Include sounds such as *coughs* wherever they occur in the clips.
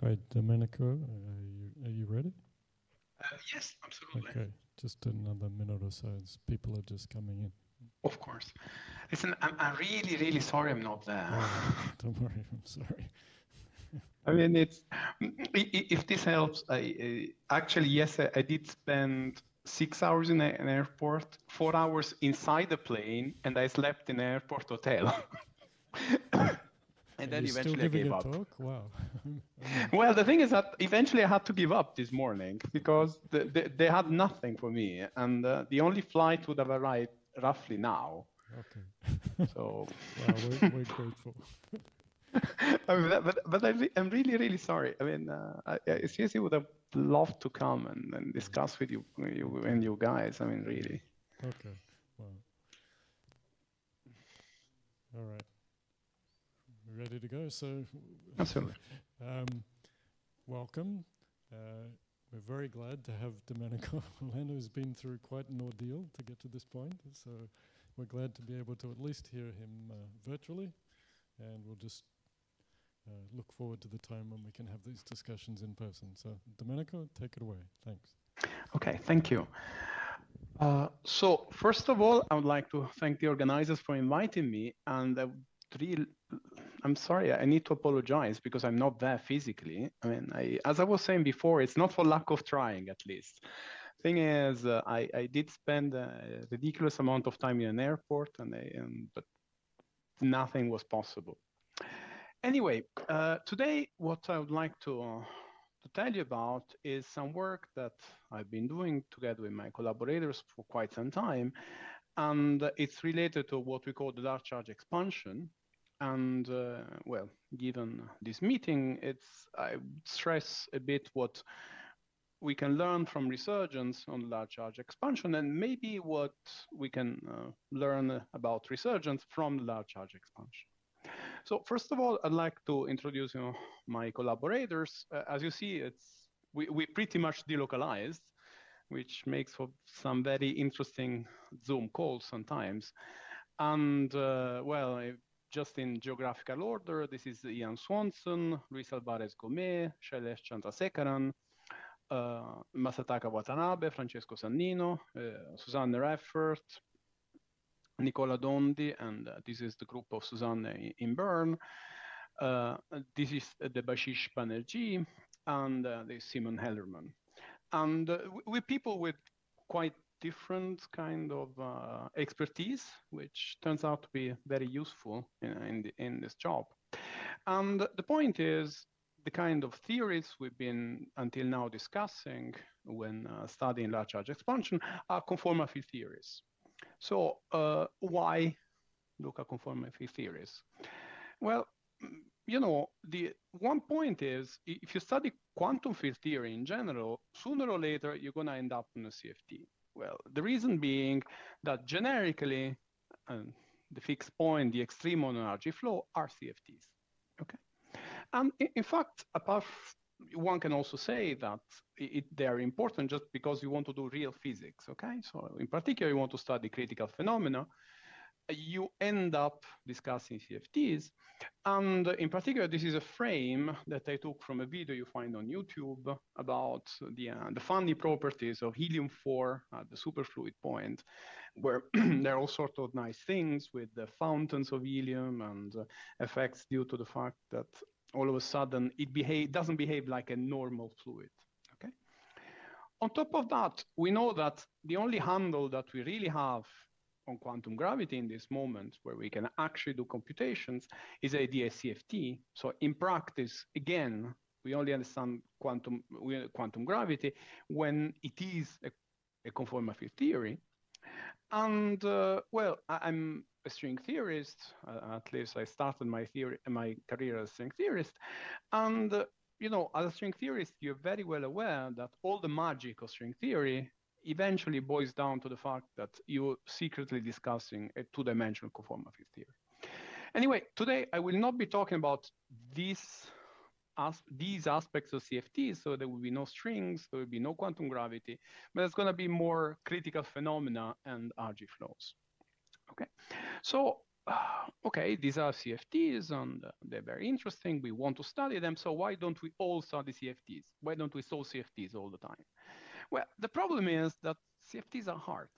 Right, Domenico, are you, are you ready? Uh, yes, absolutely. Okay, just another minute or so as people are just coming in. Of course. Listen, I'm, I'm really, really sorry I'm not there. Oh, *laughs* don't worry, I'm sorry. *laughs* I mean, it's if this helps. I, actually yes, I, I, did spend six hours in an airport, four hours inside the plane, and I slept in an airport hotel. *laughs* and then eventually I gave up. Talk? Wow. *laughs* *laughs* well, the thing is that eventually I had to give up this morning because the, the, they had nothing for me, and uh, the only flight would have arrived roughly now. Okay. *laughs* So. well, we're, we're grateful. I mean, but but I am really really sorry. I mean, uh, I, I seriously would have loved to come and, and discuss with you, you and you guys. I mean, really. Okay. Well. All right ready to go. So, absolutely. *laughs* Um, welcome. Uh, we're very glad to have Domenico *laughs* Leno, who's been through quite an ordeal to get to this point. So, we're glad to be able to at least hear him uh, virtually, and we'll just uh, look forward to the time when we can have these discussions in person. So, Domenico, take it away. Thanks. Okay, thank you. Uh, so first of all, I would like to thank the organizers for inviting me, and I would really I'm sorry, I need to apologize because I'm not there physically. I mean, I, as I was saying before, it's not for lack of trying, at least. Thing is, uh, I, I did spend a ridiculous amount of time in an airport, and, I, and but nothing was possible. Anyway, uh, today, what I would like to uh, to tell you about is some work that I've been doing together with my collaborators for quite some time, and it's related to what we call the large charge expansion, and uh, well, given this meeting, it's I stress a bit what we can learn from resurgence on large charge expansion and maybe what we can uh, learn about resurgence from large charge expansion. So first of all, I'd like to introduce you know, my collaborators. Uh, as you see, it's we, we pretty much delocalized, which makes for some very interesting Zoom calls sometimes. And uh, well, just in geographical order, this is Ian Swanson, Luis Alvarez Gaumé, Shailesh Chandrasekharan, uh, Masataka Watanabe, Francesco Sannino, uh, Susanne Reffert, Nicola Dondi, and uh, this is the group of Susanne in, in Bern. Uh, this is the Bashish Banerjee, and uh, this Simon Hellerman. And uh, with people with quite different kind of uh, expertise, which turns out to be very useful in, in, the, in, this job. And the point is, the kind of theories we've been until now discussing when uh, studying large charge expansion are conformal field theories. So uh, why look at conformal field theories? Well, you know, the one point is if you study quantum field theory in general, sooner or later you're going to end up in a CFT. Well, the reason being that generically, uh, the fixed point, the extreme mono-energy flow are CFTs. Okay, and in, in fact, apart, one can also say that it, they are important just because you want to do real physics. Okay, so in particular, you want to study critical phenomena you end up discussing CFTs. And in particular, this is a frame that I took from a video you find on YouTube about the, uh, the funny properties of helium-4 at the superfluid point, where *clears throat* there are all sorts of nice things with the fountains of helium and uh, effects due to the fact that all of a sudden it behave, doesn't behave like a normal fluid. Okay. On top of that, we know that the only handle that we really have on quantum gravity in this moment where we can actually do computations is AdS/CFT. So in practice, again, we only understand quantum, quantum gravity when it is a, a conformal field theory. And uh, well, I, am a string theorist. Uh, at least I started my theory, my career as a string theorist. And uh, you know, as a string theorist, you're very well aware that all the magic of string theory eventually boils down to the fact that you're secretly discussing a two-dimensional conformal field theory. Anyway, today I will not be talking about these, as, these aspects of CFT, so there will be no strings, there will be no quantum gravity, but it's going to be more critical phenomena and RG flows. Okay, so *sighs* okay, these are CFTs and uh, they're very interesting. We want to study them. So why don't we all study CFTs? Why don't we solve CFTs all the time? Well, the problem is that CFTs are hard.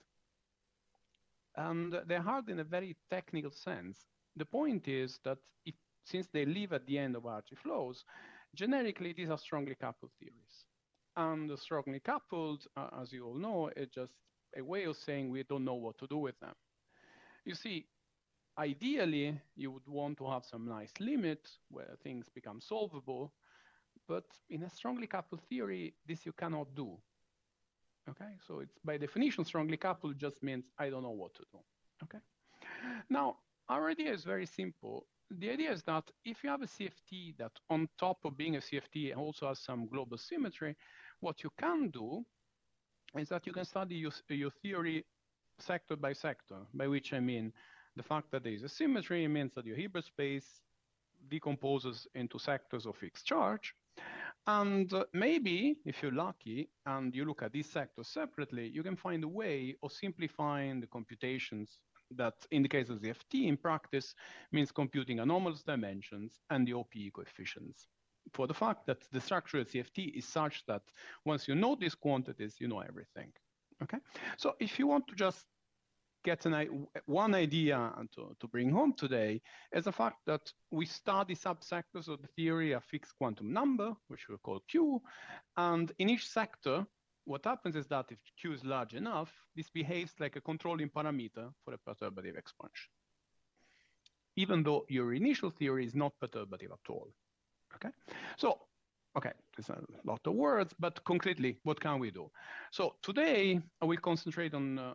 And they're hard in a very technical sense. The point is that if, since they live at the end of RG flows, generically, these are strongly coupled theories. And strongly coupled, uh, as you all know, is just a way of saying we don't know what to do with them. You see, ideally, you would want to have some nice limit where things become solvable, but in a strongly coupled theory, this you cannot do. Okay, so it's by definition strongly coupled just means I don't know what to do. Okay, now our idea is very simple. The idea is that if you have a CFT that on top of being a CFT also has some global symmetry, what you can do is that you can study your, your theory sector by sector, by which I mean the fact that there is a symmetry means that your Hilbert space decomposes into sectors of fixed charge. And maybe, if you're lucky, and you look at these sectors separately, you can find a way of simplifying the computations that, in the case of the FT, in practice, means computing anomalous dimensions and the OPE coefficients. For the fact that the structure of CFT is such that once you know these quantities, you know everything. Okay, so if you want to just get an, one idea to, to bring home today is the fact that we study subsectors of the theory of fixed quantum number, which we call Q. And in each sector, what happens is that if Q is large enough, this behaves like a controlling parameter for a perturbative expansion. Even though your initial theory is not perturbative at all. Okay, so Okay, there's a lot of words, but concretely, what can we do? So today, I will concentrate on uh,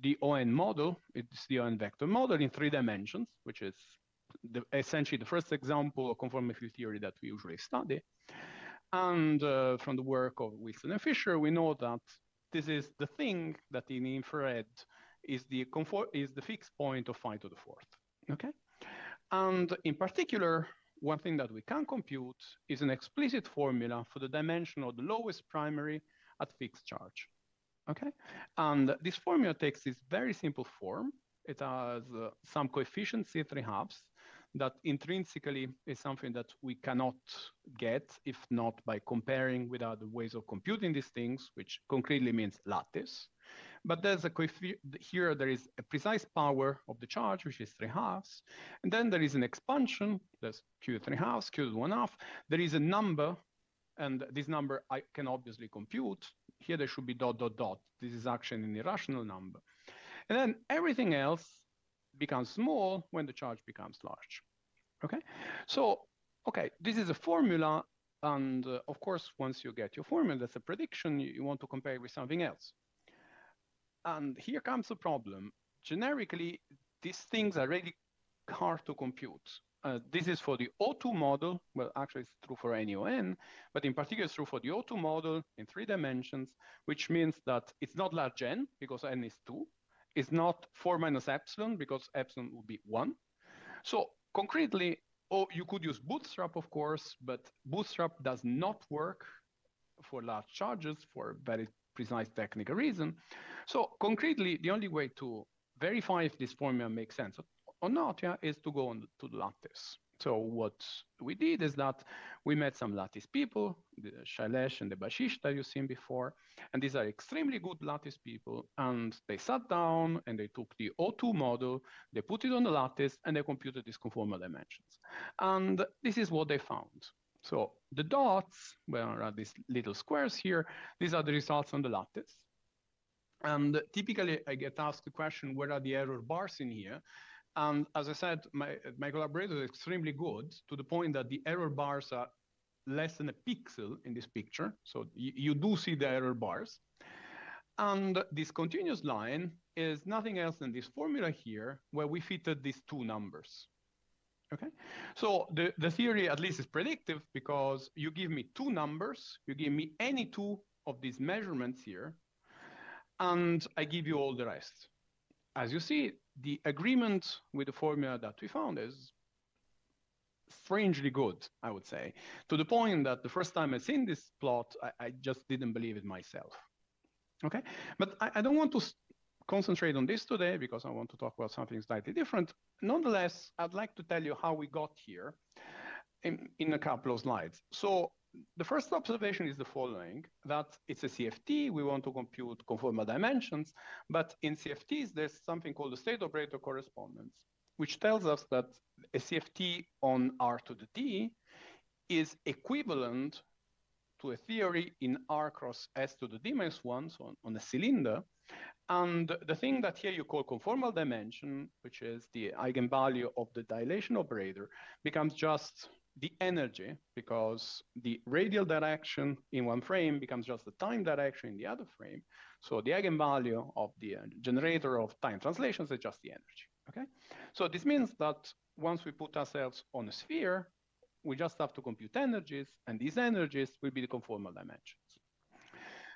the O(N) model. It's the O(N) vector model in three dimensions, which is the, essentially the first example of conformal field theory that we usually study. And uh, from the work of Wilson and Fisher, we know that this is the thing that in infrared is the comfort is the fixed point of phi to the fourth. Okay, and in particular, one thing that we can compute is an explicit formula for the dimension of the lowest primary at fixed charge. Okay, and this formula takes this very simple form. It has uh, some coefficient C3 halves that intrinsically is something that we cannot get if not by comparing with other ways of computing these things, which concretely means lattice. But there's a here there is a precise power of the charge, which is three halves. And then there is an expansion, there's Q three halves, Q one half. There is a number, and this number I can obviously compute. Here there should be dot, dot, dot. This is actually an irrational number. And then everything else becomes small when the charge becomes large. Okay, so, okay, this is a formula. And uh, of course, once you get your formula, that's a prediction, you, you want to compare it with something else. And here comes the problem. Generically, these things are really hard to compute. Uh, this is for the O(2) model. Well, actually, it's true for any ON, but in particular, it's true for the O(2) model in three dimensions, which means that it's not large n because n is 2. It's not 4 minus epsilon because epsilon would be 1. So concretely, oh, you could use Bootstrap, of course, but Bootstrap does not work for large charges for very precise technical reason. So concretely, the only way to verify if this formula makes sense or not yeah, is to go on to the lattice. So what we did is that we met some lattice people, the Shailesh and the Bashish that you've seen before, and these are extremely good lattice people, and they sat down and they took the O(2) model, they put it on the lattice, and they computed these conformal dimensions. And this is what they found. So the dots, well, are these little squares here, these are the results on the lattice. And typically I get asked the question, where are the error bars in here? And as I said, my, my collaborator is extremely good to the point that the error bars are less than a pixel in this picture. So you do see the error bars. And this continuous line is nothing else than this formula here, where we fitted these two numbers. Okay, so the, the theory at least is predictive because you give me two numbers, you give me any two of these measurements here, and I give you all the rest. As you see, the agreement with the formula that we found is strangely good, I would say, to the point that the first time I seen this plot, I, I just didn't believe it myself. Okay, but I, I don't want to concentrate on this today because I want to talk about something slightly different. Nonetheless, I'd like to tell you how we got here in, in a couple of slides. So the first observation is the following, that it's a CFT, we want to compute conformal dimensions, but in CFTs, there's something called the state operator correspondence, which tells us that a CFT on R to the D is equivalent to a theory in R cross S to the D minus one, so on, on a cylinder. And the thing that here you call conformal dimension, which is the eigenvalue of the dilation operator, becomes just the energy because the radial direction in one frame becomes just the time direction in the other frame. So the eigenvalue of the uh, generator of time translations is just the energy, okay? So this means that once we put ourselves on a sphere, we just have to compute energies, and these energies will be the conformal dimensions.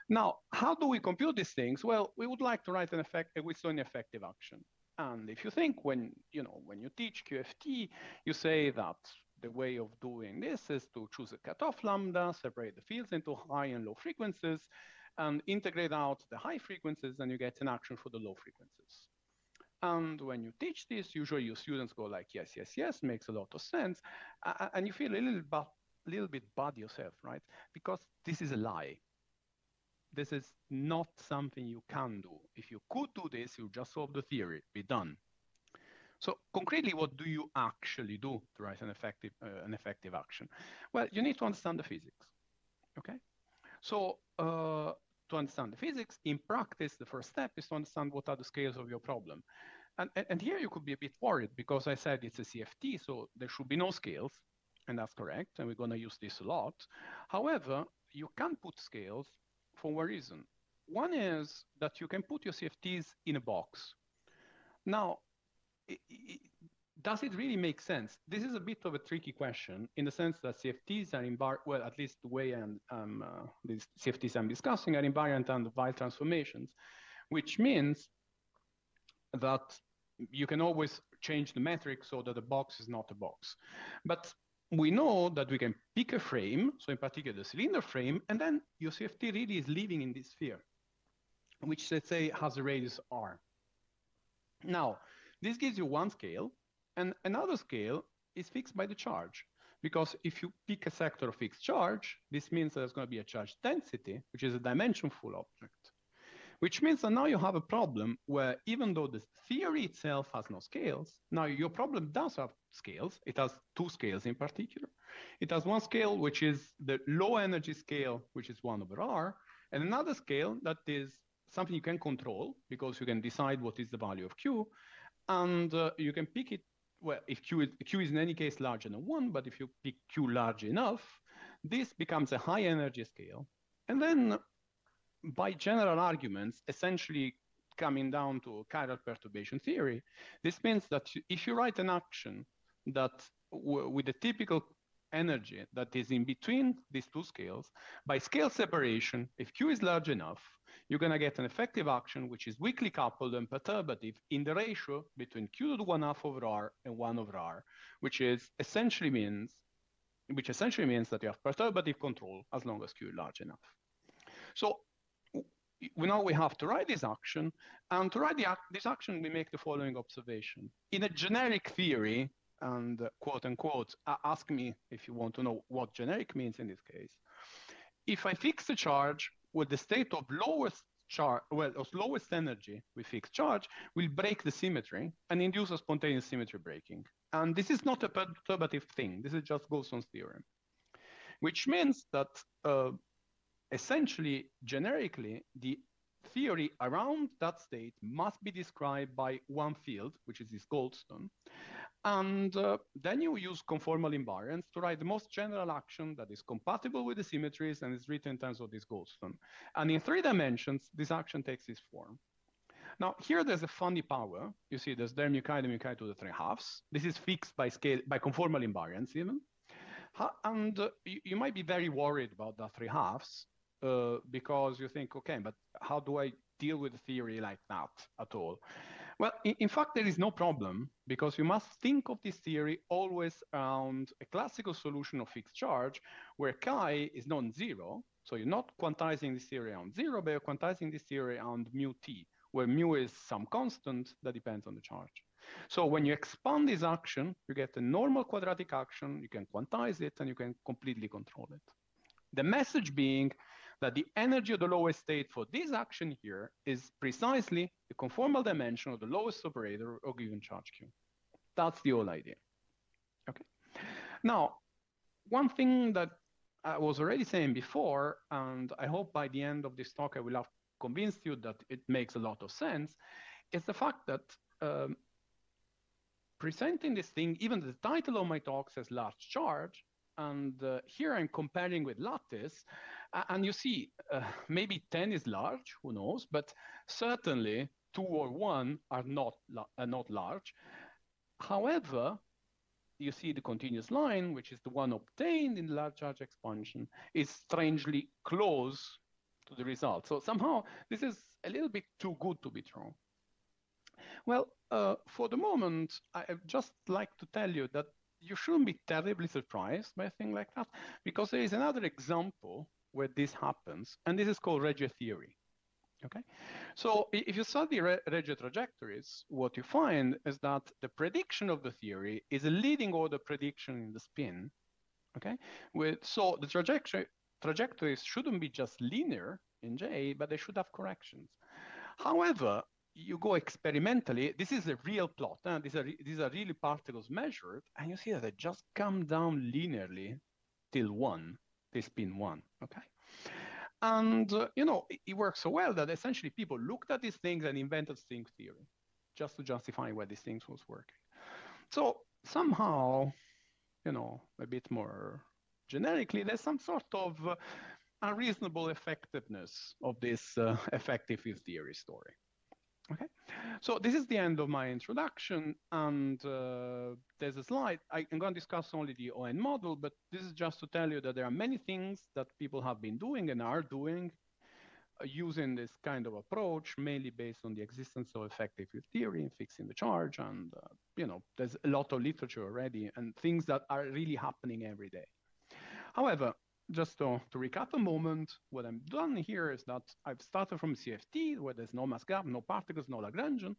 Now, how do we compute these things? Well, we would like to write an effect, a Wilsonian effective action. And if you think when, you know, when you teach QFT, you say that the way of doing this is to choose a cutoff lambda, separate the fields into high and low frequencies, and integrate out the high frequencies, and you get an action for the low frequencies. And when you teach this, usually your students go like, yes, yes, yes, makes a lot of sense. And you feel a little, little bit bad yourself, right? Because this is a lie. This is not something you can do. If you could do this, you just solve the theory, be done. So concretely, what do you actually do to write an effective, uh, an effective action? Well, you need to understand the physics, okay? So uh, to understand the physics, in practice, the first step is to understand what are the scales of your problem. And, and here you could be a bit worried because I said it's a CFT, so there should be no scales, and that's correct, and we're gonna use this a lot. However, you can put scales for one reason. One is that you can put your CFTs in a box. Now, does it really make sense? This is a bit of a tricky question in the sense that CFTs are invariant, well, at least the way I'm, um, uh, these CFTs I'm discussing are invariant under Weyl transformations, which means that you can always change the metric so that the box is not a box. But we know that we can pick a frame, so in particular the cylinder frame, and then your CFT really is living in this sphere, which let's say has a radius r. Now, this gives you one scale, and another scale is fixed by the charge. Because if you pick a sector of fixed charge, this means there's going to be a charge density, which is a dimensionful object. Which means that now you have a problem where even though the theory itself has no scales, now your problem does have scales. It has two scales in particular. It has one scale, which is the low energy scale, which is one over R, and another scale that is something you can control because you can decide what is the value of Q, and uh, you can pick it well, if Q is, Q is in any case larger than one, but if you pick Q large enough, this becomes a high energy scale. And then by general arguments, essentially coming down to chiral perturbation theory, this means that if you write an action that with a typical energy that is in between these two scales, by scale separation, if Q is large enough, you're going to get an effective action which is weakly coupled and perturbative in the ratio between q to the 1 half over r and 1 over r, which is essentially means which essentially means that you have perturbative control as long as q is large enough. So we now we have to write this action, and to write the, this action, we make the following observation. In a generic theory, and uh, quote unquote, ask me if you want to know what generic means in this case. If I fix the charge with the state of lowest charge, well, of lowest energy with fixed charge, will break the symmetry and induce a spontaneous symmetry breaking. And this is not a perturbative thing. This is just Goldstone's theorem, which means that uh, essentially, generically, the theory around that state must be described by one field, which is this Goldstone, and uh, then you use conformal invariance to write the most general action that is compatible with the symmetries and is written in terms of this Goldstone. And in three dimensions, this action takes this form. Now, here there's a funny power. You see, there's der mu chi, der mu chi to the three halves. This is fixed by scale, by conformal invariance even. and uh, you, you, might be very worried about the three halves uh, because you think, okay, but how do I deal with theory like that at all? Well, in, in, fact, there is no problem because you must think of this theory always around a classical solution of fixed charge where chi is non-zero. So you're not quantizing this theory on zero, but you're quantizing this theory on mu t, where mu is some constant that depends on the charge. So when you expand this action, you get a normal quadratic action, you can quantize it, and you can completely control it. The message being that the energy of the lowest state for this action here is precisely the conformal dimension of the lowest operator of given charge Q. That's the whole idea. Okay. Now, one thing that I was already saying before, and I hope by the end of this talk I will have convinced you that it makes a lot of sense, is the fact that um, presenting this thing, even the title of my talk says large charge, and uh, here I'm comparing with lattice, and you see, uh, maybe 10 is large, who knows, but certainly two or one are not, are not large. However, you see the continuous line, which is the one obtained in the large charge expansion, is strangely close to the result. So somehow this is a little bit too good to be true. Well, uh, for the moment, I'd just like to tell you that you shouldn't be terribly surprised by a thing like that, because there is another example where this happens, and this is called Regge theory. Okay, so if you study re Regge trajectories, what you find is that the prediction of the theory is a leading order prediction in the spin. Okay, with so the trajectory trajectories shouldn't be just linear in J, but they should have corrections. However, you go experimentally, this is a real plot. and these, are, these are really particles measured, and you see that they just come down linearly till one, they spin one, okay? And, uh, you know, it, it, works so well that essentially people looked at these things and invented string theory just to justify why these things was working. So somehow, you know, a bit more generically, there's some sort of uh, unreasonable effectiveness of this uh, effective theory story. Okay, so this is the end of my introduction, and uh, there's a slide. I, am going to discuss only the O(N) model, but this is just to tell you that there are many things that people have been doing and are doing uh, using this kind of approach, mainly based on the existence of effective field theory and fixing the charge. And, uh, you know, there's a lot of literature already and things that are really happening every day. However, just to, to recap a moment, what I'm done here is that I've started from CFT, where there's no mass gap, no particles, no Lagrangian,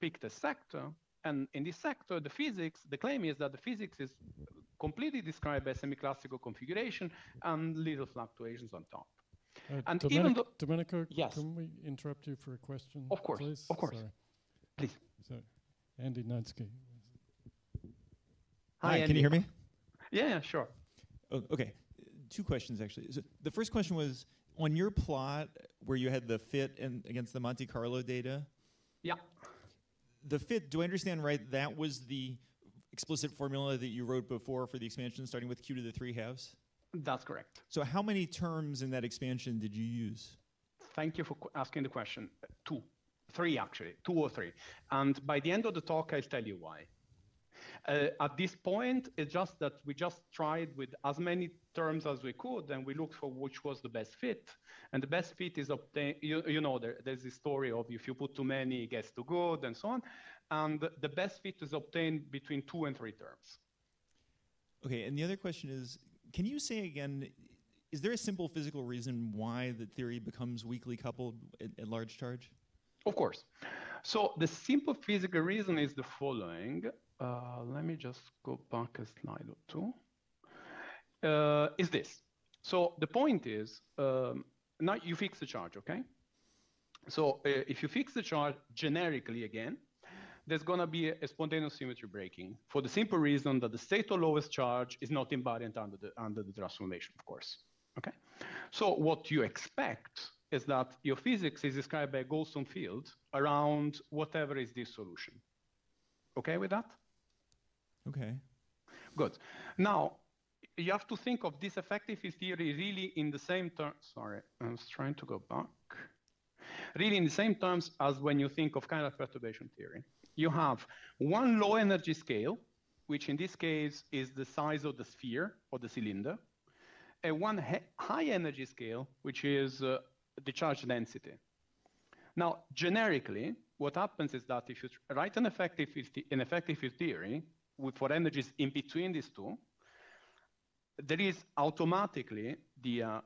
picked a sector, and in this sector, the physics, the claim is that the physics is completely described by semi-classical configuration and little fluctuations on top. Uh, and Domenic even though, Domenico, yes. can we interrupt you for a question? Of course, please? of course. Sorry. Please. So, Andy Nadsky. Hi, Hi can you hear me? Yeah, yeah sure. Oh, okay two questions actually. So the first question was on your plot where you had the fit and against the Monte Carlo data. Yeah. The fit. Do I understand right? That was the explicit formula that you wrote before for the expansion, starting with q to the three halves. That's correct. So how many terms in that expansion did you use? Thank you for asking the question. Two, three actually, two or three. And by the end of the talk, I'll tell you why. Uh, at this point, it's just that we just tried with as many terms as we could, and we looked for which was the best fit. And the best fit is obtained, you, you know, there, there's this story of if you put too many, it gets too good, and so on. And the best fit is obtained between two and three terms. Okay, and the other question is, can you say again, is there a simple physical reason why the theory becomes weakly coupled at, at large charge? Of course. So the simple physical reason is the following. Uh, let me just go back a slide or two. Uh, is this. So the point is, um, now you fix the charge, okay? So uh, if you fix the charge generically again, there's going to be a, spontaneous symmetry breaking for the simple reason that the state of lowest charge is not invariant under the, under the transformation, of course. Okay. So what you expect is that your physics is described by a Goldstone field around whatever is this solution. Okay with that? Okay. Good. Now, you have to think of this effective field theory really in the same terms. Sorry, I was trying to go back. Really in the same terms as when you think of chiral perturbation theory. You have one low energy scale, which in this case is the size of the sphere or the cylinder, and one high energy scale, which is uh, the charge density. Now, generically, what happens is that if you write an effective, an effective field theory, for energies in between these two, there is automatically the uh,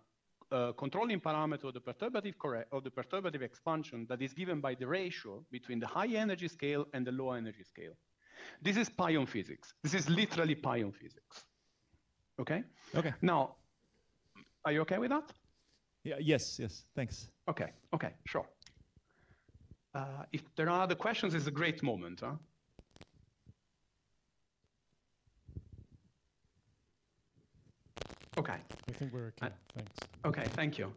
uh, controlling parameter of the perturbative correct of the perturbative expansion that is given by the ratio between the high energy scale and the low energy scale. This is pion physics. This is literally pion physics. Okay? Okay. Now, are you okay with that? Yeah, yes, yes, thanks. Okay, okay, sure. Uh, if there are other questions, it's a great moment. Huh? Okay. I think we're okay. Thanks. Okay, thank you.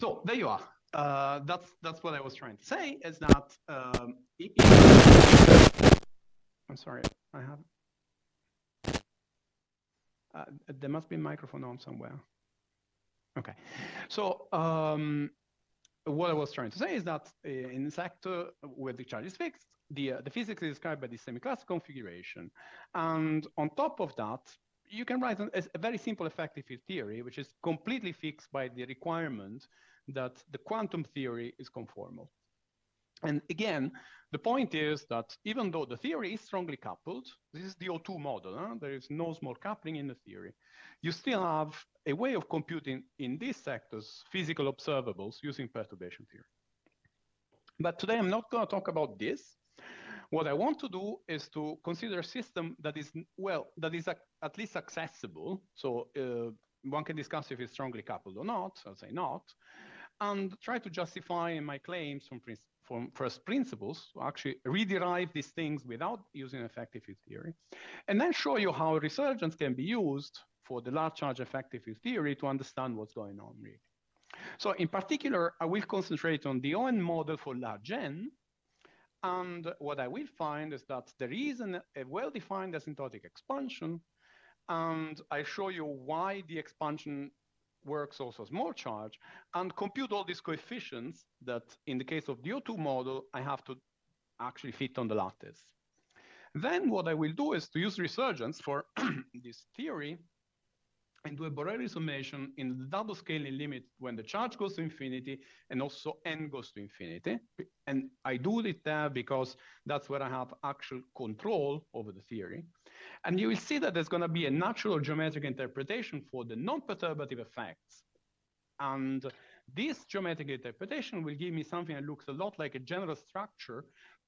So there you are. Uh, that's that's what I was trying to say. Is that um, I'm sorry, I have. Uh, there must be a microphone on somewhere. Okay, so um, what I was trying to say is that uh, in sector where the charge is fixed, the uh, the physics is described by the semi-classic configuration, and on top of that, you can write a very simple effective field theory, which is completely fixed by the requirement that the quantum theory is conformal. And again, the point is that even though the theory is strongly coupled, this is the O(2) model, huh? there is no small coupling in the theory, you still have a way of computing in these sectors physical observables using perturbation theory. But today I'm not going to talk about this. What I want to do is to consider a system that is, well, that is at least accessible. So uh, one can discuss if it's strongly coupled or not, I'll say not, and try to justify my claims from, from first principles, to actually rederive these things without using effective field theory, and then show you how resurgence can be used for the large charge effective field theory to understand what's going on really. So in particular, I will concentrate on the O(N) model for large N, and what I will find is that there is an, a well-defined asymptotic expansion, and I show you why the expansion works also small charge, and compute all these coefficients that, in the case of the O(2) model, I have to actually fit on the lattice. Then what I will do is to use resurgence for *clears throat* this theory and do a Borel summation in the double scaling limit when the charge goes to infinity and also n goes to infinity. And I do it there because that's where I have actual control over the theory. And you will see that there's going to be a natural geometric interpretation for the non-perturbative effects. And this geometric interpretation will give me something that looks a lot like a general structure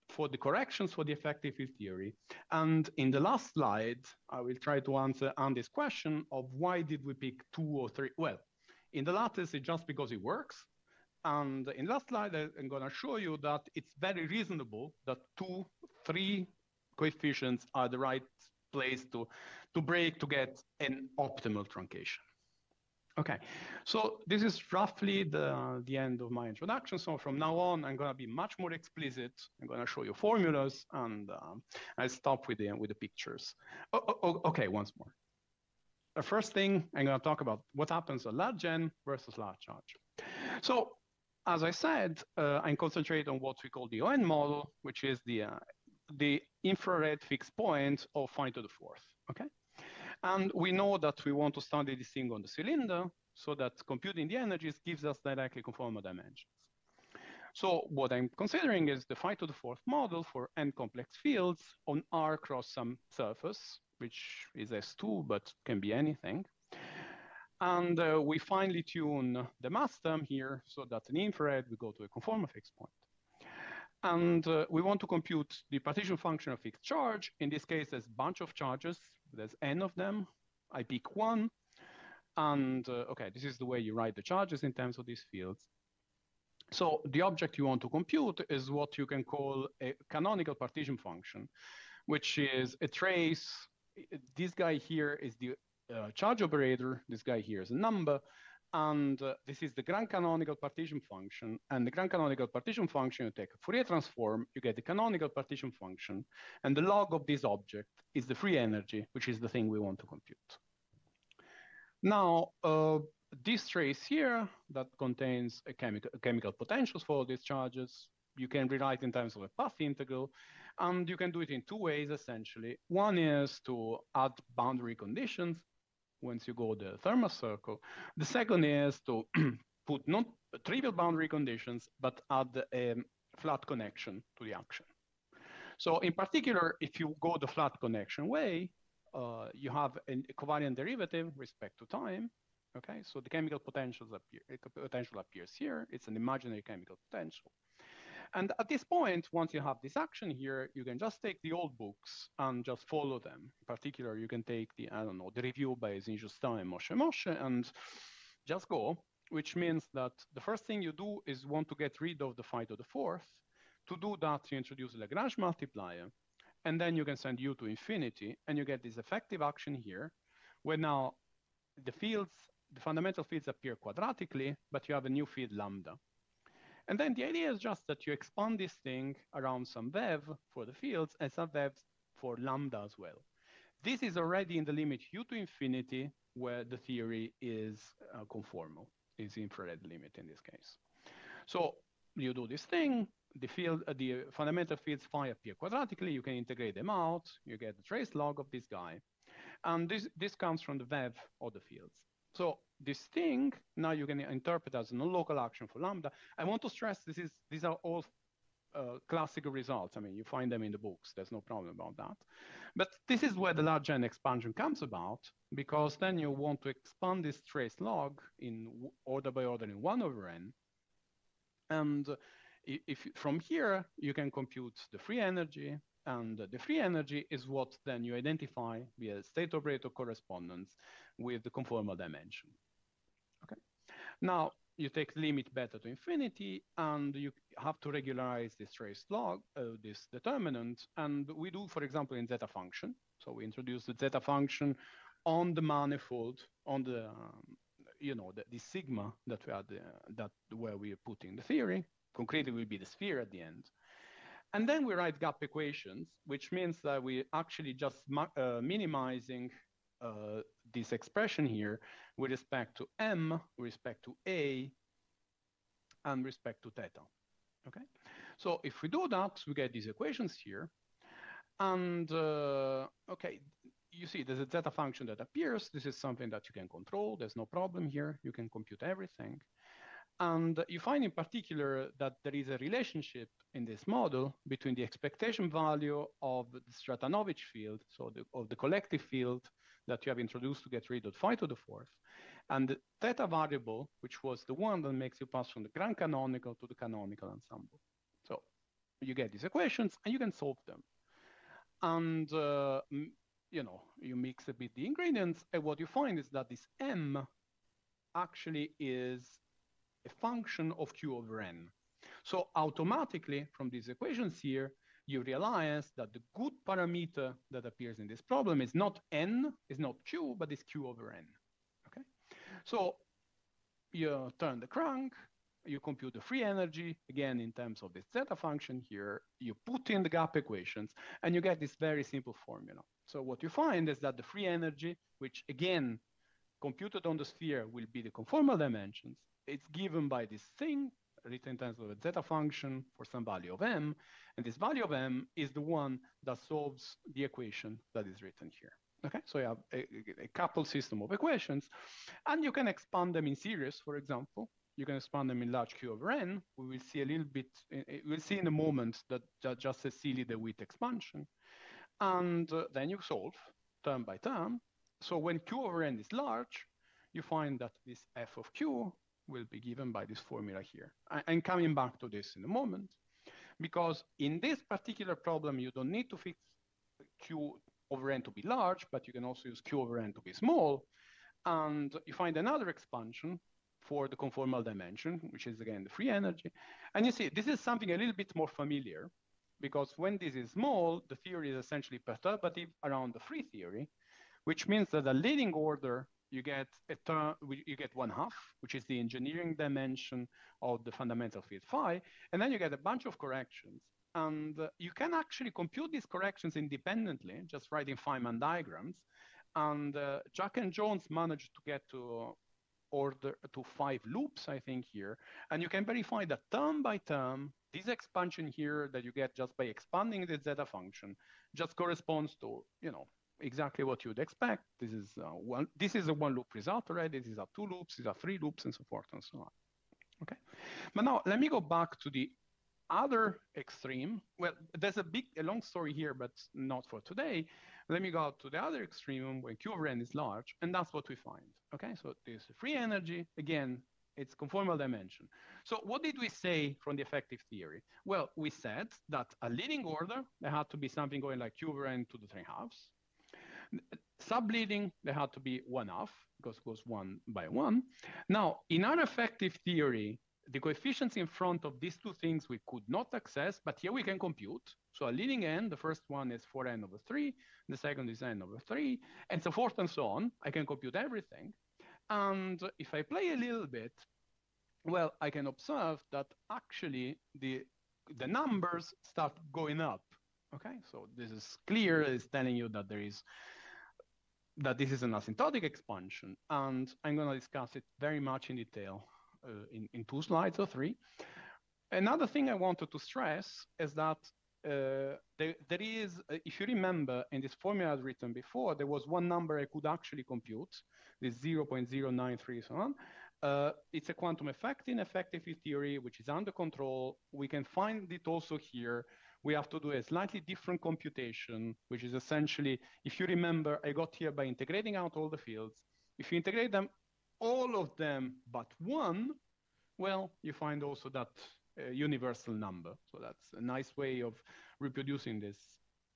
for the corrections for the effective field theory. And in the last slide, I will try to answer Andy's question of why did we pick two or three? Well, in the lattice, it's just because it works. And in last slide, I'm going to show you that it's very reasonable that two, three coefficients are the right place to, to break to get an optimal truncation. Okay, so this is roughly the, the end of my introduction. So from now on, I'm going to be much more explicit. I'm going to show you formulas, and um, I'll stop with the, with the pictures. Oh, oh, okay, once more. The first thing I'm going to talk about what happens at large n versus large charge. So as I said, uh, I'm concentrating on what we call the O(N) model, which is the, uh, the infrared fixed point of phi to the fourth, okay? And we know that we want to study this thing on the cylinder so that computing the energies gives us directly conformal dimensions. So what I'm considering is the phi to the fourth model for n complex fields on R cross some surface, which is S2, but can be anything. And uh, we finely tune the mass term here so that in infrared, we go to a conformal fixed point. And uh, we want to compute the partition function of fixed charge. In this case, there's a bunch of charges there's n of them. I pick one. And uh, okay, this is the way you write the charges in terms of these fields. So the object you want to compute is what you can call a canonical partition function, which is a trace. This guy here is the uh, charge operator. This guy here is a number. And uh, this is the grand canonical partition function. And the grand canonical partition function, you take a Fourier transform, you get the canonical partition function. And the log of this object is the free energy, which is the thing we want to compute. Now, uh, this trace here that contains a chemical, chemical potentials for all these charges, you can rewrite in terms of a path integral. And you can do it in two ways, essentially. One is to add boundary conditions once you go the thermal circle. The second is to *clears throat* put not trivial boundary conditions, but add a flat connection to the action. So in particular, if you go the flat connection way, uh, you have a covariant derivative respect to time. Okay, so the chemical potentials appear, potential appears here. It's an imaginary chemical potential. And at this point, once you have this action here, you can just take the old books and just follow them. In particular, you can take the, I don't know, the review by Zinn-Justin and Moshe Moshe and just go, which means that the first thing you do is want to get rid of the phi to the fourth. To do that, you introduce Lagrange multiplier, and then you can send u to infinity, and you get this effective action here, where now the fields, the fundamental fields appear quadratically, but you have a new field lambda. And then the idea is just that you expand this thing around some vev for the fields and some vev for lambda as well. This is already in the limit u to infinity where the theory is uh, conformal, is infrared limit in this case. So you do this thing, the field, uh, the fundamental fields phi appear quadratically, you can integrate them out, you get the trace log of this guy. And this, this comes from the vev of the fields. So this thing, now you can interpret as a non-local action for lambda. I want to stress this is these are all uh, classical results. I mean, you find them in the books. There's no problem about that. But this is where the large N expansion comes about, because then you want to expand this trace log in order by order in 1 over n. And if from here, you can compute the free energy, and the free energy is what then you identify via state operator correspondence with the conformal dimension. Okay. Now you take limit beta to infinity, and you have to regularize this trace log, uh, this determinant, and we do, for example, in zeta function. So we introduce the zeta function on the manifold, on the um, you know the, the, sigma that we had uh, that where we are putting the theory. Concretely, will be the sphere at the end. And then we write gap equations, which means that we actually just uh, minimizing uh, this expression here with respect to m, with respect to a, and respect to theta. Okay, so if we do that, we get these equations here. And uh, okay, you see there's a zeta function that appears. This is something that you can control. There's no problem here. You can compute everything. And you find in particular that there is a relationship in this model between the expectation value of the Stratonovich field, so the, of the collective field that you have introduced to get rid of phi to the fourth, and the theta variable, which was the one that makes you pass from the grand canonical to the canonical ensemble. So you get these equations and you can solve them. And uh, you know, you mix a bit the ingredients, and what you find is that this m actually is a function of q over n. So automatically from these equations here, you realize that the good parameter that appears in this problem is not n, is not q, but is q over n. Okay, so you turn the crank, you compute the free energy, again, in terms of this zeta function here, you put in the gap equations, and you get this very simple formula. So what you find is that the free energy, which again, computed on the sphere will be the conformal dimensions, it's given by this thing written in terms of a zeta function for some value of m, and this value of m is the one that solves the equation that is written here. Okay, so you have a, a system of equations, and you can expand them in series, for example. You can expand them in large Q over n. We will see a little bit, eh, eh, we'll see in a moment that, just a Seeley DeWitt expansion. And uh, then you solve term by term. So when Q over n is large, you find that this f of q will be given by this formula here. I'm coming back to this in a moment, because in this particular problem, you don't need to fix Q over n to be large, but you can also use Q over n to be small. And you find another expansion for the conformal dimension, which is again the free energy. And you see, this is something a little bit more familiar, because when this is small, the theory is essentially perturbative around the free theory, which means that the leading order you get a term, you get one half, which is the engineering dimension of the fundamental field phi, and then you get a bunch of corrections. And you can actually compute these corrections independently, just writing Feynman diagrams. And uh, Jack and Jones managed to get to order to five loops, I think here. And you can verify that term by term, this expansion here that you get just by expanding the zeta function just corresponds to, you know, exactly what you'd expect. This is uh, one. This is a one loop result already. These are two loops. These are three loops, and so forth and so on. Okay, but now let me go back to the other extreme. Well, there's a big, a long story here, but not for today. Let me go to the other extreme when Q over n is large, and that's what we find. Okay, so there's free energy. Again, it's conformal dimension. So what did we say from the effective theory? Well, we said that a leading order, there had to be something going like Q over n to the three halves. Subleading, they had to be one off because it goes one by one. Now, in our effective theory, the coefficients in front of these two things we could not access, but here we can compute. So a leading n, the first one is 4n over 3, the second is n over 3, and so forth and so on. I can compute everything. And if I play a little bit, well, I can observe that actually the, the numbers start going up. Okay, so this is clear, it's telling you that there is that this is an asymptotic expansion, and I'm going to discuss it very much in detail uh, in, in two slides or three. Another thing I wanted to stress is that uh, there, there is, uh, if you remember, in this formula I've written before, there was one number I could actually compute, this 0.093 so on. Uh, it's a quantum effect in effective theory, which is under control. We can find it also here. We have to do a slightly different computation, which is essentially, if you remember, I got here by integrating out all the fields. If you integrate them, all of them but one, well, you find also that uh, universal number. So that's a nice way of reproducing this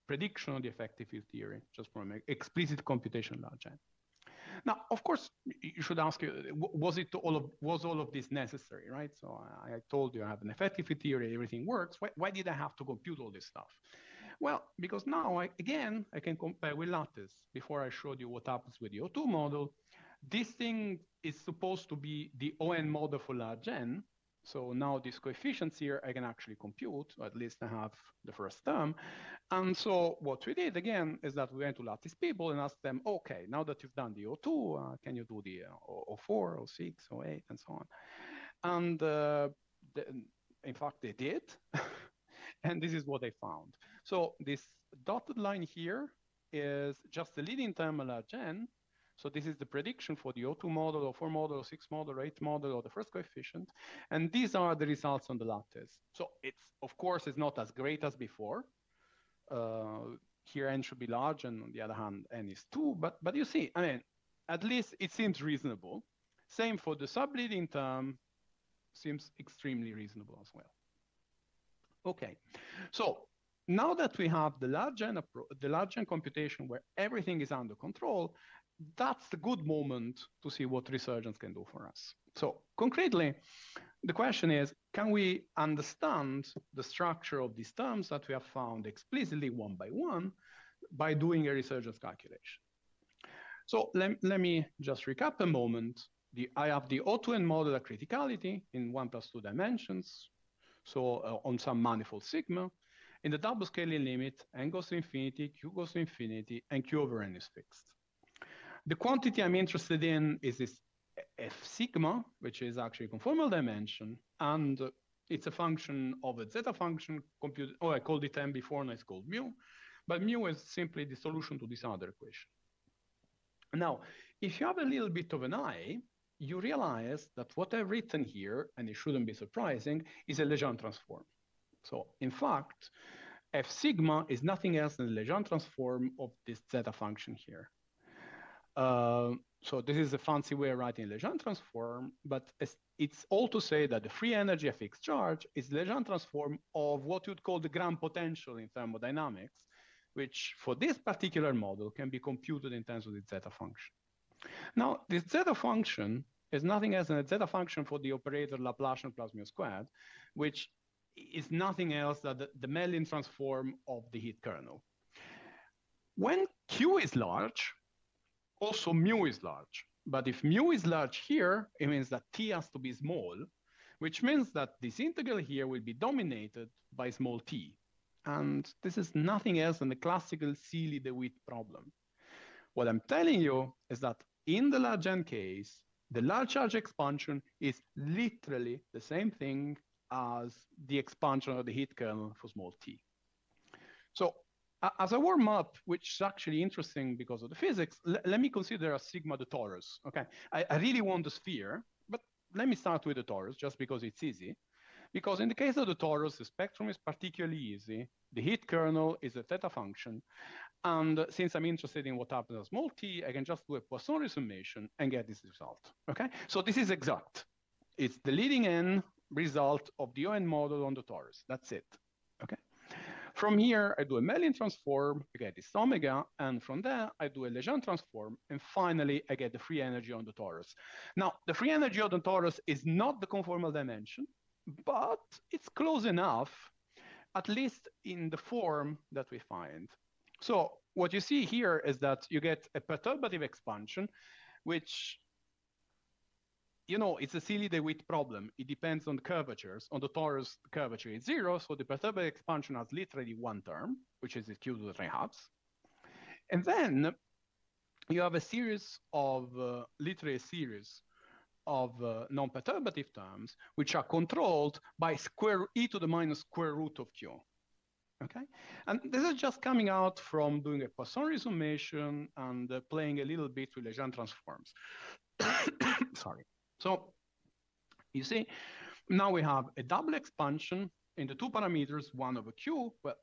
prediction of the effective field theory, just from an explicit computation large. Now, of course, you should ask, uh, was it all of was all of this necessary, right? So I, I told you I have an effective theory, everything works. Why, why did I have to compute all this stuff? Well, because now, I, again, I can compare with lattice. Before I showed you what happens with the O(2) model, this thing is supposed to be the O(N) model for large n, so now these coefficients here, I can actually compute, at least I have the first term. And so what we did again is that we went to lattice people and asked them, okay, now that you've done the O(2), uh, can you do the uh, O(4), O(6), O(8), and so on? And uh, the, in fact, they did. *laughs* and this is what they found. So this dotted line here is just the leading term large n, so this is the prediction for the O(2) model, or 4 model, or 6 model, or 8 model, or the first coefficient. And these are the results on the lattice. So it's, of course, it's not as great as before. Uh, here n should be large, and on the other hand, n is 2. But, but you see, I mean, at least it seems reasonable. Same for the subleading term, seems extremely reasonable as well. Okay, so now that we have the large n the large n computation where everything is under control, that's the good moment to see what resurgence can do for us. So concretely, the question is, can we understand the structure of these terms that we have found explicitly one by one by doing a resurgence calculation? So let, let me just recap a moment. The, I have the O2n model criticality in one plus two dimensions. So uh, on some manifold sigma, in the double scaling limit, n goes to infinity, q goes to infinity, and q over n is fixed. The quantity I'm interested in is this f sigma, which is actually a conformal dimension, and it's a function of a zeta function computed, oh, I called it m before and it's called mu, but mu is simply the solution to this other equation. Now, if you have a little bit of an eye, you realize that what I've written here, and it shouldn't be surprising, is a Legendre transform. So in fact, f sigma is nothing else than the Legendre transform of this zeta function here. Uh, so this is a fancy way of writing Legendre transform, but it's, all to say that the free energy of fixed charge is Legendre transform of what you'd call the grand potential in thermodynamics, which for this particular model can be computed in terms of the zeta function. Now, this zeta function is nothing else than a zeta function for the operator Laplacian plus mu squared, which is nothing else than the, the Mellin transform of the heat kernel. When Q is large, also mu is large. But if mu is large here, it means that t has to be small, which means that this integral here will be dominated by small t. And this is nothing else than the classical Seeley-DeWitt problem. What I'm telling you is that in the large n case, the large charge expansion is literally the same thing as the expansion of the heat kernel for small t. So as a warm up, which is actually interesting because of the physics, let me consider a sigma the torus. Okay, I, I, really want the sphere, but let me start with the torus just because it's easy. Because in the case of the torus, the spectrum is particularly easy. The heat kernel is a theta function. And since I'm interested in what happens at small t, I can just do a Poisson resummation and get this result, okay? So this is exact. It's the leading n result of the O(N) model on the torus. That's it, okay? From here, I do a Mellin transform, I get this omega, and from there, I do a Legendre transform, and finally, I get the free energy on the torus. Now, the free energy on the torus is not the conformal dimension, but it's close enough, at least in the form that we find. So what you see here is that you get a perturbative expansion, which you know, it's a Seeley DeWitt problem. It depends on the curvatures. On the torus, curvature is zero, so the perturbative expansion has literally one term, which is the q to the three halves. And then you have a series of, uh, literally a series of uh, non-perturbative terms, which are controlled by square e to the minus square root of q. Okay, and this is just coming out from doing a Poisson resummation and uh, playing a little bit with Legendre transforms. *coughs* Sorry. So you see, now we have a double expansion in the two parameters, one over q, well,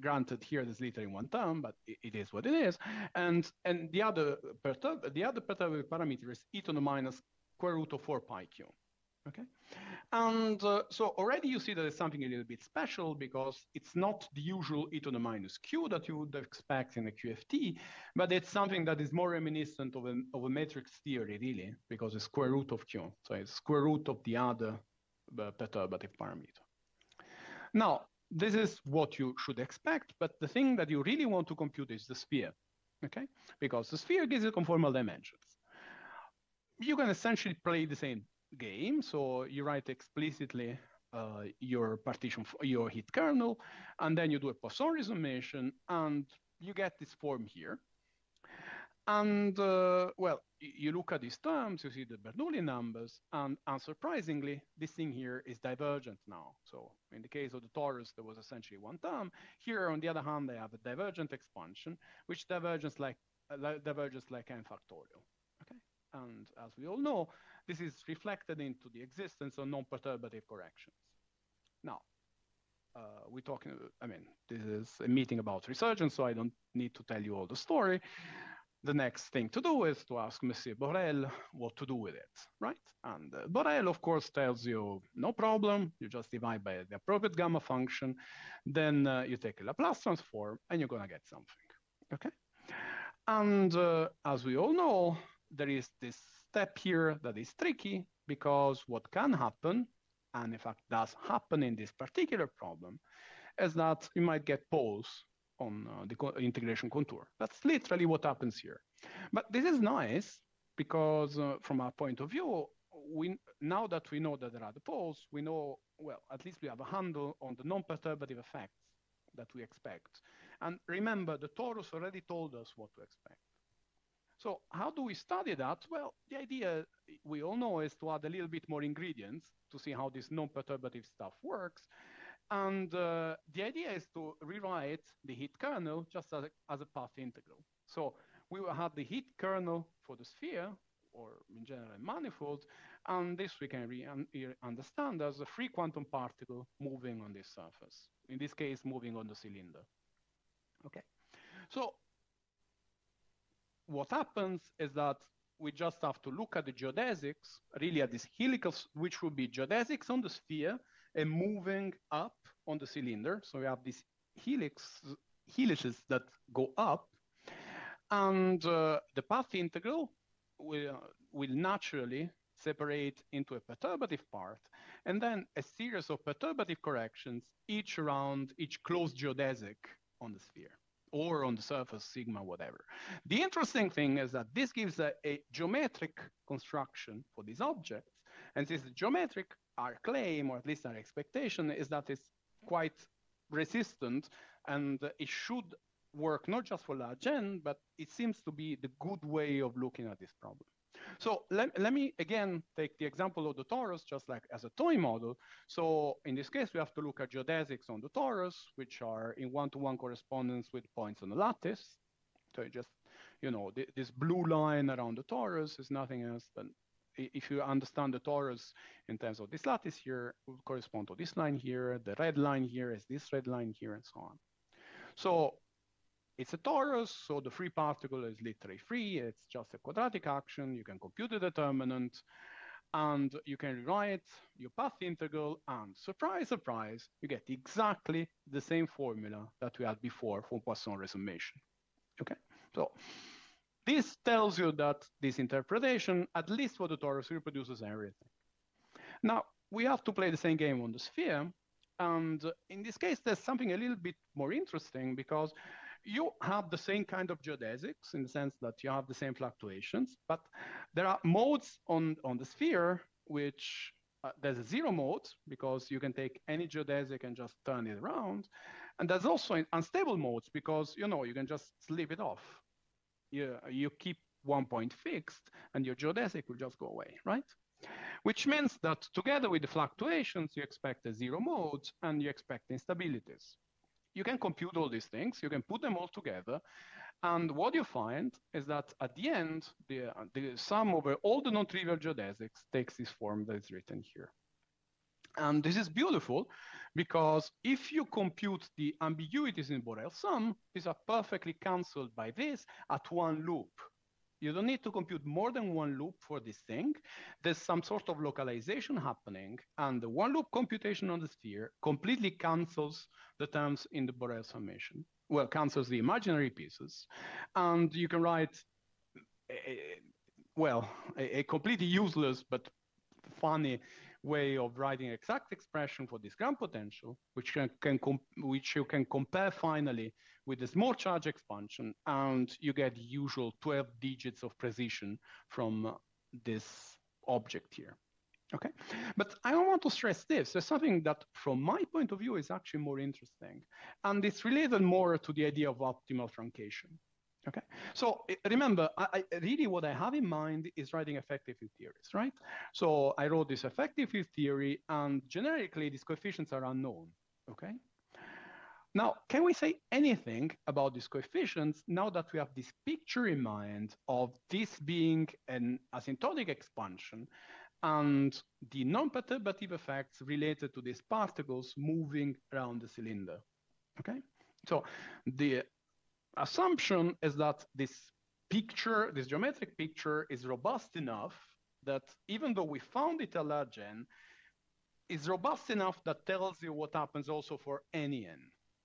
granted here there's literally one term, but it, it is what it is. And, and the other perturb the other perturbative parameter is e to the minus square root of 4 pi q. Okay, and uh, so already you see that it's something a little bit special because it's not the usual e to the minus q that you would expect in a QFT, but it's something that is more reminiscent of a, of a matrix theory, really, because it's square root of q. So it's square root of the other perturbative parameter. Now, this is what you should expect, but the thing that you really want to compute is the sphere, okay? Because the sphere gives you conformal dimensions. You can essentially play the same game. So you write explicitly uh, your partition, for your heat kernel, and then you do a Poisson resummation, and you get this form here. And uh, well, you look at these terms, you see the Bernoulli numbers, and unsurprisingly, this thing here is divergent now. So in the case of the torus, there was essentially one term. Here, on the other hand, I have a divergent expansion, which diverges like uh, diverges like n factorial. Okay, and as we all know, this is reflected into the existence of non-perturbative corrections. Now, uh, we're talking, I mean, this is a meeting about resurgence, so I don't need to tell you all the story. The next thing to do is to ask Monsieur Borel what to do with it, right? And uh, Borel, of course, tells you, no problem, you just divide by the appropriate gamma function, then uh, you take a Laplace transform, and you're gonna get something, okay? And uh, as we all know, there is this step here that is tricky because what can happen, and in fact does happen in this particular problem, is that you might get poles on uh, the co integration contour. That's literally what happens here. But this is nice because uh, from our point of view, we now that we know that there are the poles, we know, well, at least we have a handle on the non-perturbative effects that we expect. And remember, the torus already told us what to expect. So how do we study that? Well, the idea we all know is to add a little bit more ingredients to see how this non-perturbative stuff works. And uh, the idea is to rewrite the heat kernel just as a, as a path integral. So we will have the heat kernel for the sphere, or in general manifold, and this we can un understand as a free quantum particle moving on this surface. In this case, moving on the cylinder. Okay, so what happens is that we just have to look at the geodesics, really at these helical, which would be geodesics on the sphere and moving up on the cylinder. So we have these helix, helices that go up. And uh, the path integral will, uh, will naturally separate into a perturbative part, and then a series of perturbative corrections, each around each closed geodesic on the sphere or on the surface, sigma, whatever. The interesting thing is that this gives a, a geometric construction for these objects. And this geometric, our claim, or at least our expectation, is that it's quite resistant and it should work not just for large n, but it seems to be the good way of looking at this problem. So let, let me again take the example of the torus just like as a toy model. So in this case, we have to look at geodesics on the torus, which are in one-to-one -one correspondence with points on the lattice. So just, you know, th this blue line around the torus is nothing else than if you understand the torus in terms of this lattice here, would correspond to this line here, the red line here is this red line here, and so on. So it's a torus, so the free particle is literally free. It's just a quadratic action. You can compute the determinant, and you can rewrite your path integral, and surprise, surprise, you get exactly the same formula that we had before for Poisson resummation. Okay, so this tells you that this interpretation, at least for the torus, reproduces everything. Now, we have to play the same game on the sphere, and in this case, there's something a little bit more interesting because you have the same kind of geodesics in the sense that you have the same fluctuations, but there are modes on, on the sphere which uh, there's a zero mode because you can take any geodesic and just turn it around. And there's also unstable modes because, you know, you can just slip it off. You, you keep one point fixed and your geodesic will just go away, right? Which means that together with the fluctuations, you expect a zero mode and you expect instabilities you can compute all these things, you can put them all together, and what you find is that at the end, the, the sum over all the non-trivial geodesics takes this form that is written here. And this is beautiful because if you compute the ambiguities in Borel sum, these are perfectly cancelled by this at one loop. You don't need to compute more than one loop for this thing. There's some sort of localization happening, and the one loop computation on the sphere completely cancels the terms in the Borel summation. Well, cancels the imaginary pieces, and you can write, a, well, a, a completely useless but funny way of writing exact expression for this grand potential, which can, can which you can compare finally with the small charge expansion, and you get usual 12 digits of precision from this object here. Okay, but I want to stress this. There's something that, from my point of view, is actually more interesting, and it's related more to the idea of optimal truncation. Okay, so eh, remember, I, I, really what I have in mind is writing effective field theories, right? So I wrote this effective field theory, and generically these coefficients are unknown. Okay. Now, can we say anything about these coefficients now that we have this picture in mind of this being an asymptotic expansion and the non-perturbative effects related to these particles moving around the cylinder? Okay, so the assumption is that this picture, this geometric picture is robust enough that even though we found it a large n, is robust enough that tells you what happens also for any n.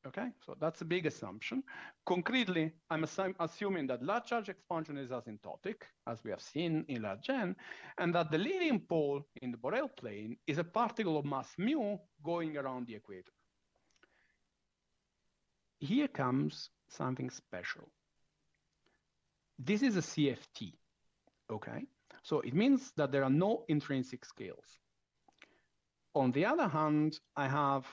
Okay, so that's a big assumption. Concretely, I'm assuming that large charge expansion is asymptotic, as we have seen in large n, and that the leading pole in the Borel plane is a particle of mass mu going around the equator. Here comes something special. This is a CFT, okay? So it means that there are no intrinsic scales. On the other hand, I have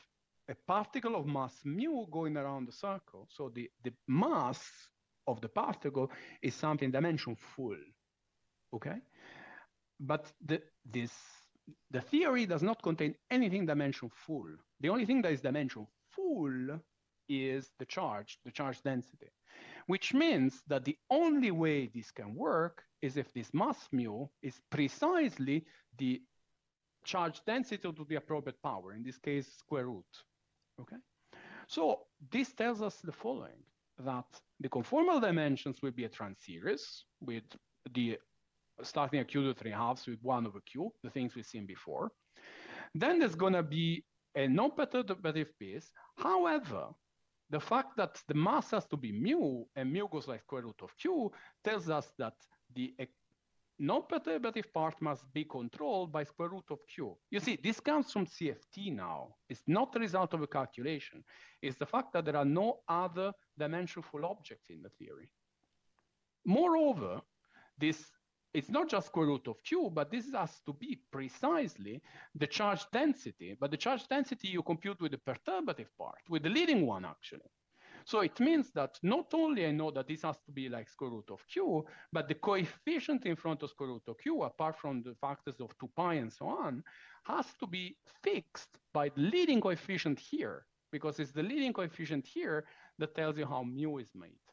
a particle of mass mu going around the circle. So the, the mass of the particle is something dimension full, okay? But the, this, the theory does not contain anything dimension full. The only thing that is dimension full is the charge, the charge density, which means that the only way this can work is if this mass mu is precisely the charge density to the appropriate power, in this case, square root, okay? So this tells us the following, that the conformal dimensions will be a trans series with the starting at q to 3 halves with 1 over q, the things we've seen before. Then there's going to be a non-perturbative piece. However, the fact that the mass has to be mu and mu goes like square root of q tells us that the non-perturbative part must be controlled by square root of q. You see, this comes from CFT now. It's not the result of a calculation. It's the fact that there are no other dimensionful objects in the theory. Moreover, this it's not just square root of q, but this has to be precisely the charge density. But the charge density you compute with the perturbative part, with the leading one actually. So it means that not only I know that this has to be like square root of q, but the coefficient in front of square root of q, apart from the factors of 2 pi and so on, has to be fixed by the leading coefficient here, because it's the leading coefficient here that tells you how mu is made,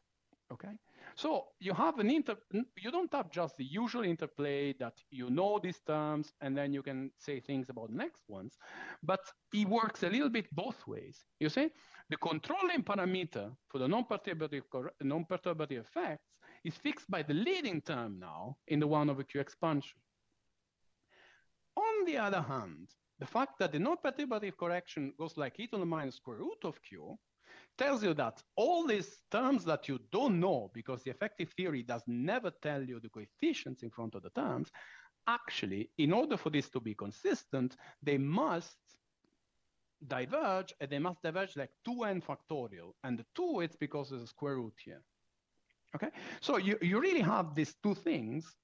okay? So you have an inter, you don't have just the usual interplay that you know these terms and then you can say things about the next ones, but it works a little bit both ways. You see, the controlling parameter for the non-perturbative non-perturbative effects is fixed by the leading term now in the one over Q expansion. On the other hand, the fact that the non-perturbative correction goes like e to the minus square root of Q tells you that all these terms that you don't know because the effective theory does never tell you the coefficients in front of the terms, actually, in order for this to be consistent, they must diverge and they must diverge like 2n factorial. And the 2, it's because there's a square root here. Okay, so you, you really have these two things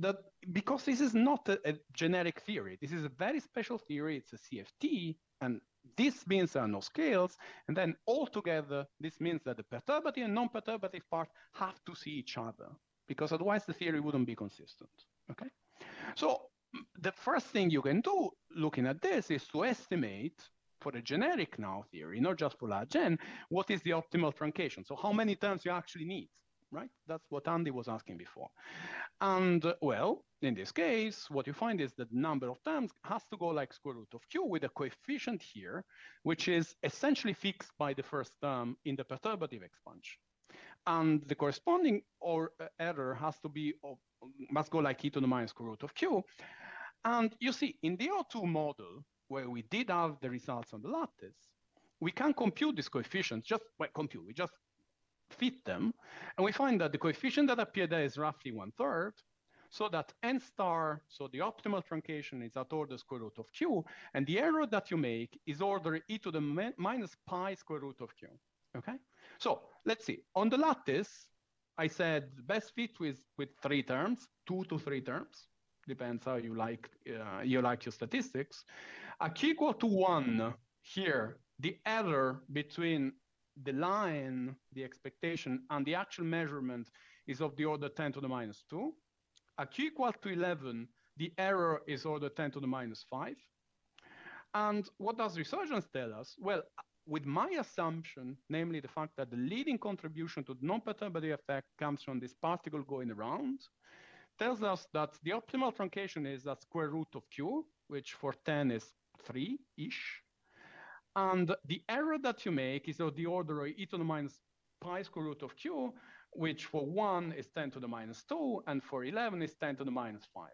that because this is not a, a generic theory, this is a very special theory, it's a CFT, and this means there are no scales. And then altogether, this means that the perturbative and non-perturbative part have to see each other because otherwise the theory wouldn't be consistent. Okay. So mm, the first thing you can do looking at this is to estimate for a generic now theory, not just for large n, what is the optimal truncation? So how many terms you actually need, right? That's what Andy was asking before. And well, in this case, what you find is that the number of terms has to go like square root of q with a coefficient here, which is essentially fixed by the first term in the perturbative expansion. And the corresponding or uh, error has to be, must go like e to the minus square root of q. And you see, in the O(2) model, where we did have the results on the lattice, we can compute these coefficients, just well, compute, we just fit them. And we find that the coefficient that appeared there is roughly one third, so that n star, so the optimal truncation is at order square root of q, and the error that you make is order e to the minus pi square root of q, okay? So let's see, on the lattice, I said best fit with, with three terms, two to three terms, depends how you like, uh, you like your statistics. A q equal to one here, the error between the line, the expectation, and the actual measurement is of the order 10 to the minus 2. At q equal to 11, the error is order 10 to the minus 5. And what does resurgence tell us? Well, with my assumption, namely the fact that the leading contribution to the non-perturbative effect comes from this particle going around, tells us that the optimal truncation is that square root of q, which for 10 is 3-ish. And the error that you make is of the order of e to the minus pi square root of q, which for 1 is 10 to the minus 2, and for 11 is 10 to the minus 5.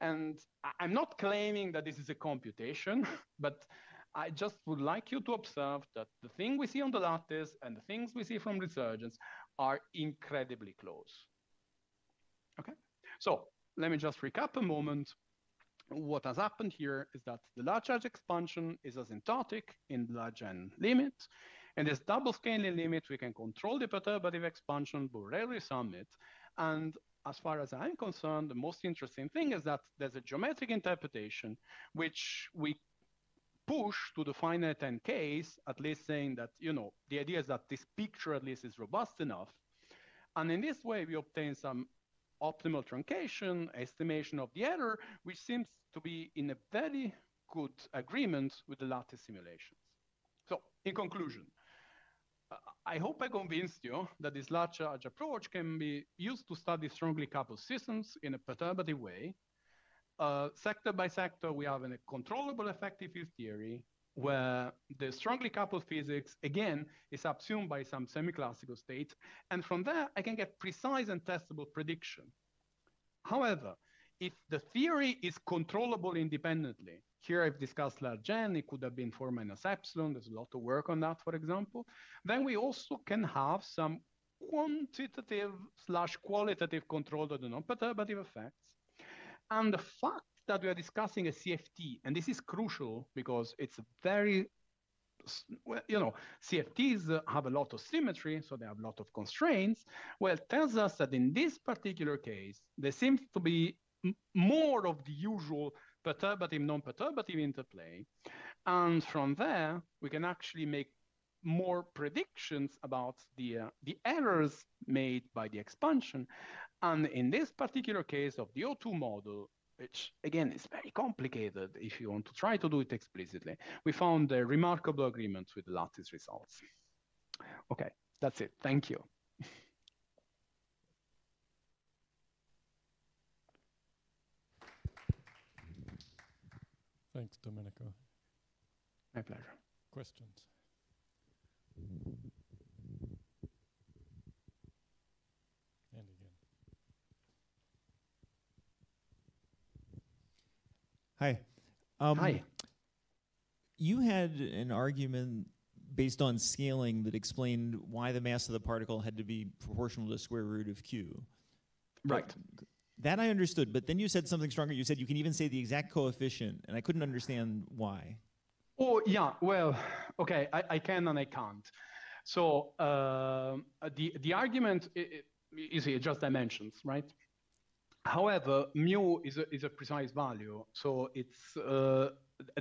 And I'm not claiming that this is a computation, *laughs* but I just would like you to observe that the thing we see on the lattice and the things we see from resurgence are incredibly close. Okay, so let me just recap a moment what has happened here is that the large charge expansion is asymptotic in the large n limit. And this double scaling limit, we can control the perturbative expansion, but rarely sum it. And as far as I'm concerned, the most interesting thing is that there's a geometric interpretation which we push to the finite n case, at least saying that, you know, the idea is that this picture at least is robust enough. And in this way, we obtain some optimal truncation, estimation of the error, which seems to be in a very good agreement with the lattice simulations. So in conclusion, I hope I convinced you that this large charge approach can be used to study strongly coupled systems in a perturbative way. Uh, sector by sector, we have a controllable effective field theory where the strongly coupled physics, again, is subsumed by some semi-classical states. And from there, I can get precise and testable prediction. However, if the theory is controllable independently, here I've discussed large n, it could have been 4 minus epsilon, there's a lot of work on that, for example, then we also can have some quantitative slash qualitative control of the non-perturbative effects. And the fact that we are discussing a CFT, and this is crucial because it's very, well, you know, CFTs have a lot of symmetry, so they have a lot of constraints. Well, tells us that in this particular case, there seems to be more of the usual perturbative, non-perturbative interplay. And from there, we can actually make more predictions about the, uh, the errors made by the expansion. And in this particular case of the O(2) model, which again is very complicated if you want to try to do it explicitly. We found a remarkable agreement with the lattice results. Okay, that's it. Thank you. *laughs* Thanks, Domenico. My pleasure. Questions? And again. Hi. Um, Hi. You had an argument based on scaling that explained why the mass of the particle had to be proportional to the square root of q. But Right. That I understood, but then you said something stronger. You said you can even say the exact coefficient, and I couldn't understand why. Oh, yeah. Well, okay. I, I can and I can't. So um, the the argument is just dimensions, right? However, mu is a, is a precise value. So it's uh,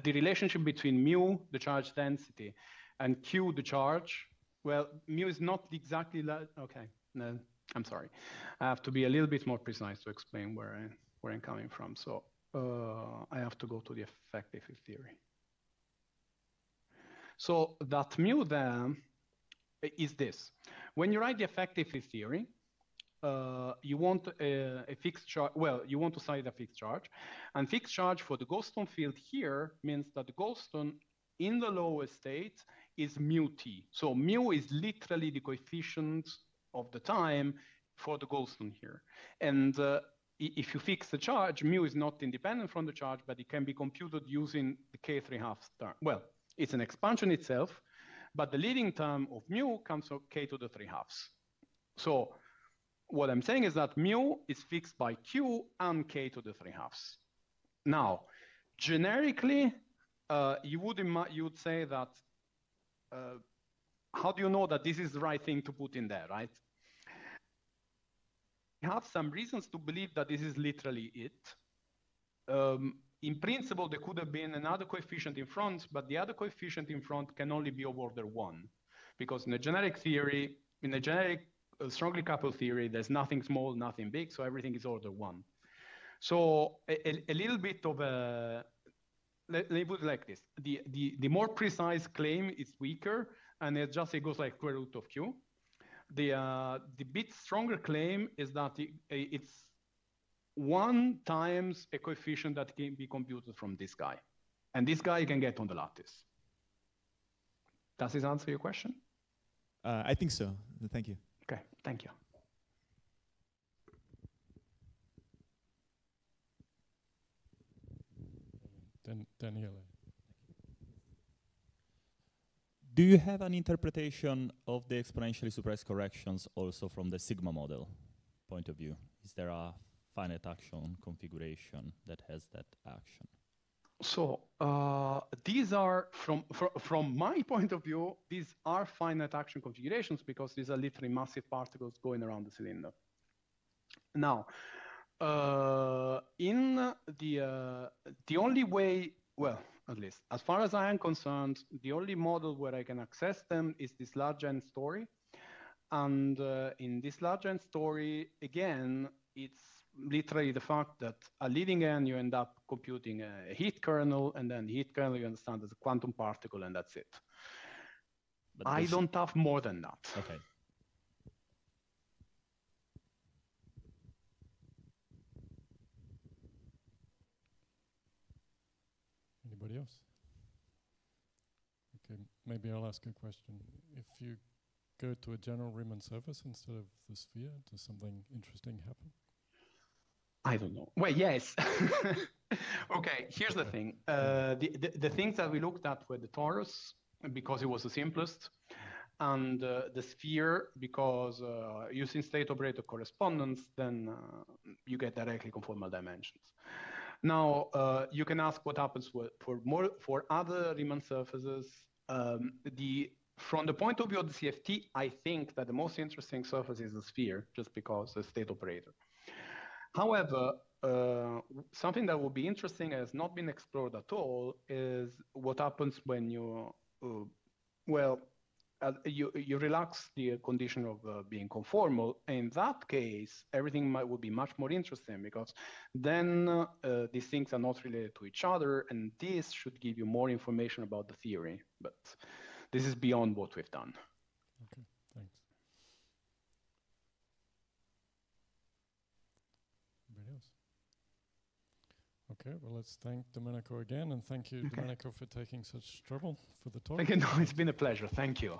the relationship between mu, the charge density, and q, the charge. Well, mu is not exactly like, okay. No, I'm sorry. I have to be a little bit more precise to explain where, I, where I'm coming from. So uh, I have to go to the effective theory. So that mu then is this. When you write the effective theory, uh, you want a, a fixed charge, well, you want to cite a fixed charge. And fixed charge for the Goldstone field here means that the Goldstone in the lowest state is mu t. So mu is literally the coefficient of the time for the Goldstone here. And uh, if you fix the charge, mu is not independent from the charge, but it can be computed using the k3 half term. Well, it's an expansion itself, but the leading term of mu comes from k to the 3 halves. So what I'm saying is that mu is fixed by q and k to the 3 halves. Now, generically, uh, you, would you would say that, uh, how do you know that this is the right thing to put in there, right? We have some reasons to believe that this is literally it. Um, in principle, there could have been another coefficient in front, but the other coefficient in front can only be of order one. Because in the generic theory, in the generic uh, strongly coupled theory, there's nothing small, nothing big, so everything is order one. So a, a, a little bit of a, let, let me put it like this. The, the, the more precise claim is weaker, and it just it goes like square root of q. The, uh, the bit stronger claim is that it, it's one times a coefficient that can be computed from this guy. And this guy you can get on the lattice. Does this answer your question? Uh, I think so. Thank you. Okay, thank you. Dan- Daniele. Do you have an interpretation of the exponentially suppressed corrections also from the sigma model point of view? Is there a finite action configuration that has that action? So uh, these are, from, fr from my point of view, these are finite action configurations because these are literally massive particles going around the cylinder. Now, uh, in the, uh, the only way, well, at least as far as I am concerned, the only model where I can access them is this large n story. And uh, in this large n story, again, it's literally the fact that a leading n, you end up computing a heat kernel, and then the heat kernel you understand as a quantum particle, and that's it. But I this- don't have more than that. Okay. Anybody else? Okay, maybe I'll ask a question. If you go to a general Riemann surface instead of the sphere, does something interesting happen? I don't know. Well, yes. *laughs* okay, here's the thing. Uh, the, the, the things that we looked at were the torus, because it was the simplest, and uh, the sphere, because uh, using state operator correspondence, then uh, you get directly conformal dimensions. Now, uh, you can ask what happens for, for more for other Riemann surfaces. Um, the from the point of view of the CFT, I think that the most interesting surface is the sphere, just because the state operator. However, uh, something that would be interesting has not been explored at all is what happens when you, uh, well, uh, you you relax the condition of uh, being conformal. In that case, everything might, would be much more interesting because then uh, these things are not related to each other, and this should give you more information about the theory. But this is beyond what we've done. Okay, thanks. Anybody else? Okay, well, let's thank Domenico again, and thank you, Okay. *laughs* Domenico, for taking such trouble for the talk. Thank you. No, it's been a pleasure. Thank you.